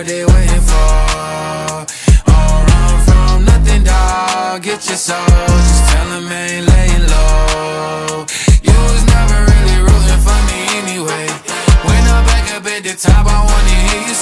what they waiting for. Don't run from nothing, dog. get your soul. Just tell them I ain't laying low. You was never really rooting for me anyway. When I back up at the top, I wanna hear you say